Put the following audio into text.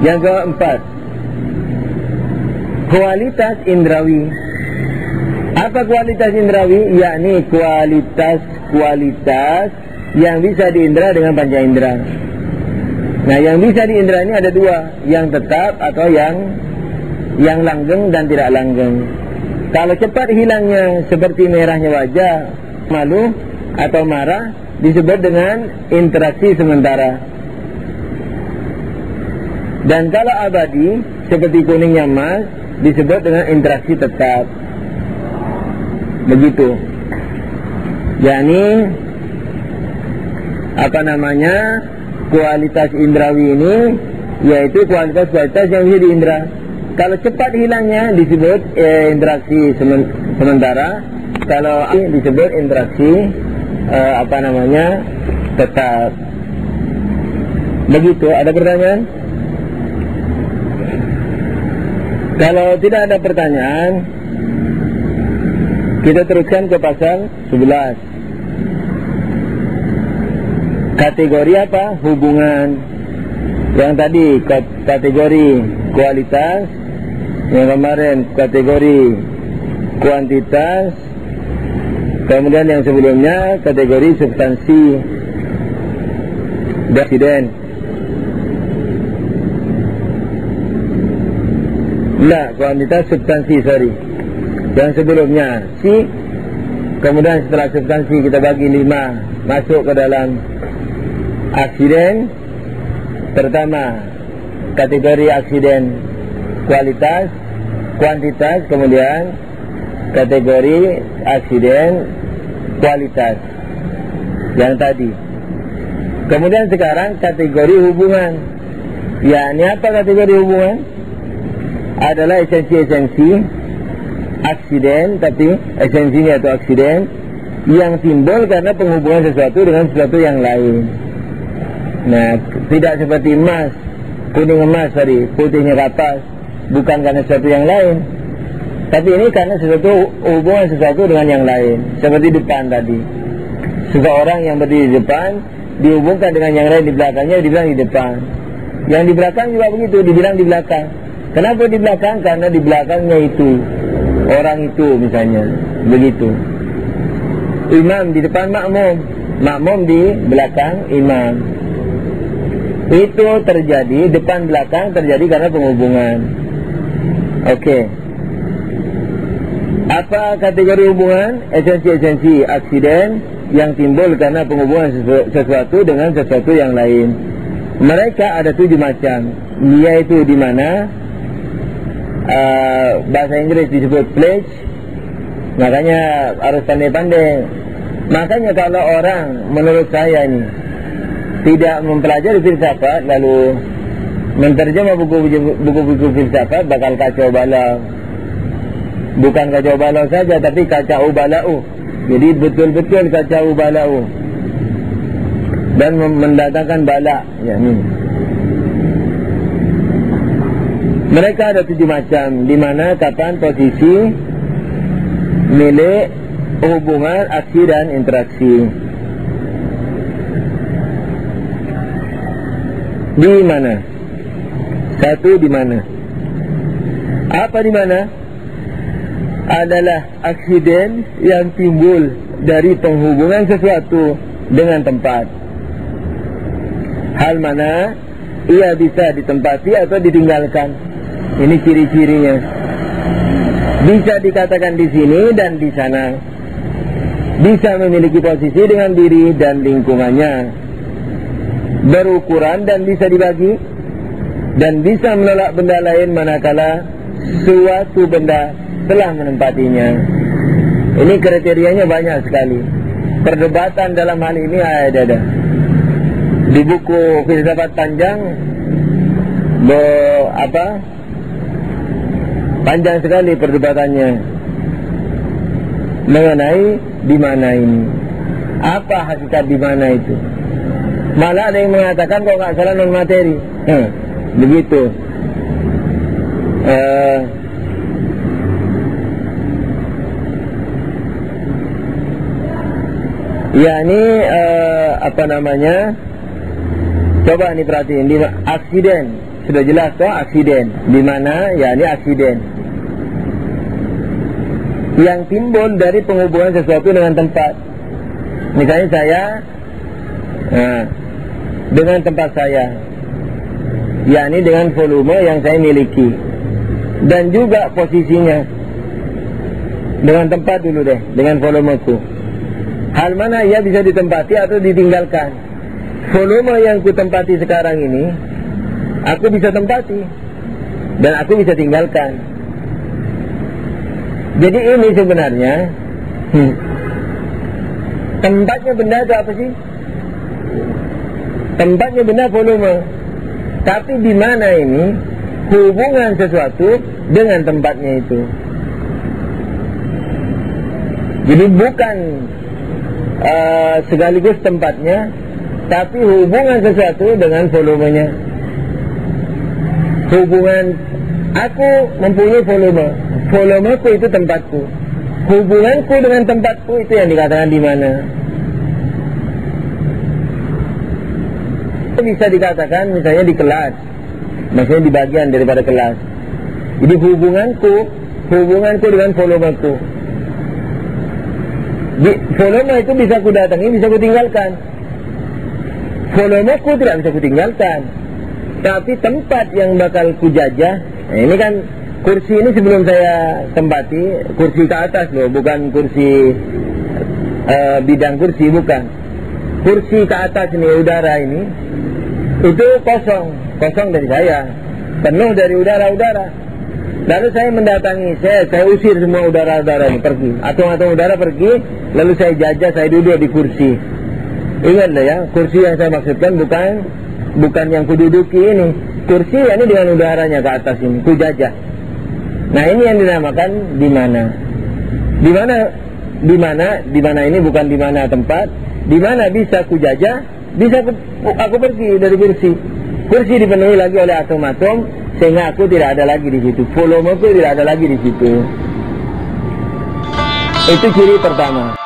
Yang keempat, kualitas indrawi. Apa kualitas indrawi? Yakni kualitas-kualitas yang bisa diindra dengan panca indera. Nah, yang bisa diindra ini ada dua, yang tetap atau yang yang langgeng dan tidak langgeng. Kalau cepat hilangnya seperti merahnya wajah, malu atau marah disebut dengan interaksi sementara. Dan kalau abadi seperti kuningnya emas disebut dengan interaksi tetap. Begitu. yakni apa namanya kualitas indrawi ini yaitu kualitas-kualitas yang bisa diindra. Kalau cepat hilangnya disebut eh, interaksi sementara. Kalau disebut interaksi eh, apa namanya tetap. Begitu. Ada pertanyaan? Kalau tidak ada pertanyaan, kita teruskan ke pasal 11. Kategori apa? Hubungan. Yang tadi kategori kualitas, yang kemarin kategori kuantitas, kemudian yang sebelumnya kategori substansi Presiden. Enggak, kuantitas substansi, sorry. Yang sebelumnya, si. Kemudian setelah substansi kita bagi lima masuk ke dalam aksiden. Pertama, kategori aksiden kualitas, kuantitas, kemudian kategori aksiden kualitas yang tadi. Kemudian sekarang kategori hubungan. Ya, ini apa kategori hubungan? Adalah esensi-esensi aksiden, tapi esensinya itu aksiden yang timbul karena penghubungan sesuatu dengan sesuatu yang lain. Nah, tidak seperti emas, kuning emas tadi, putihnya kapas, bukan karena sesuatu yang lain. Tapi ini karena sesuatu hubungan sesuatu dengan yang lain, seperti depan tadi. Seseorang yang berdiri di depan dihubungkan dengan yang lain di belakangnya dibilang di depan. Yang di belakang juga begitu, dibilang di belakang. Kenapa di belakang? Karena di belakangnya itu orang itu misalnya, begitu. Imam di depan makmum, makmum di belakang imam. Itu terjadi depan belakang terjadi karena penghubungan. Oke. Okay. Apa kategori hubungan? Esensi-esensi aksiden yang timbul karena penghubungan sesuatu dengan sesuatu yang lain. Mereka ada tujuh macam, yaitu di mana uh, bahasa Inggris disebut pledge, makanya harus pandai-pandai. Makanya kalau orang menurut saya ini tidak mempelajari filsafat lalu menterjemah buku-buku filsafat bakal kacau balau. Bukan kacau balau saja tapi kacau balau. Jadi betul-betul kacau balau dan mendatangkan balak. Ya, ini. Mereka ada tujuh macam, di mana kapan posisi milik hubungan aksi dan interaksi. Di mana? Satu di mana? Apa di mana? adalah aksiden yang timbul dari penghubungan sesuatu dengan tempat. Hal mana ia bisa ditempati atau ditinggalkan. Ini ciri-cirinya. Bisa dikatakan di sini dan di sana. Bisa memiliki posisi dengan diri dan lingkungannya. Berukuran dan bisa dibagi. Dan bisa menolak benda lain manakala suatu benda telah menempatinya. Ini kriterianya banyak sekali. Perdebatan dalam hal ini ada ada. Di buku filsafat panjang be, apa? Panjang sekali perdebatannya mengenai di mana ini. Apa hakikat di mana itu? Malah ada yang mengatakan kok nggak salah non materi. Hmm, begitu. Uh, Ya ini uh, apa namanya? Coba nih perhatiin di aksiden sudah jelas toh aksiden. Di mana? Ya ini aksiden. Yang timbul dari penghubungan sesuatu dengan tempat. Misalnya saya nah, dengan tempat saya, yakni dengan volume yang saya miliki dan juga posisinya dengan tempat dulu deh, dengan volumeku. Hal mana ia bisa ditempati atau ditinggalkan? Volume yang ku tempati sekarang ini, aku bisa tempati dan aku bisa tinggalkan. Jadi ini sebenarnya hmm, tempatnya benda itu apa sih? Tempatnya benda volume. Tapi di mana ini hubungan sesuatu dengan tempatnya itu? Jadi bukan uh, sekaligus tempatnya, tapi hubungan sesuatu dengan volumenya. Hubungan aku mempunyai volume, volumeku itu tempatku. Hubunganku dengan tempatku itu yang dikatakan di mana. Bisa dikatakan misalnya di kelas, maksudnya di bagian daripada kelas. Jadi hubunganku, hubunganku dengan volumeku di, volume itu bisa ku datangi, bisa ku tinggalkan. Volume ku tidak bisa ku tinggalkan. Tapi tempat yang bakal ku jajah, nah ini kan kursi ini sebelum saya tempati, kursi ke atas loh, bukan kursi uh, bidang kursi, bukan. Kursi ke atas ini, udara ini, itu kosong, kosong dari saya. Penuh dari udara-udara. Lalu saya mendatangi, saya, saya usir semua udara-udara ini pergi. Atom-atom udara pergi, lalu saya jajah, saya duduk di kursi. Ingatlah ya, kursi yang saya maksudkan bukan bukan yang kududuki ini. Kursi ini dengan udaranya ke atas ini, ku jajah. Nah ini yang dinamakan di mana? Di mana? Di mana? Di mana ini bukan di mana tempat? Di mana bisa ku jajah? Bisa aku, aku pergi dari kursi. Kursi dipenuhi lagi oleh atom-atom sehingga aku tidak ada lagi di situ. Volume aku tidak ada lagi di situ. Itu ciri pertama.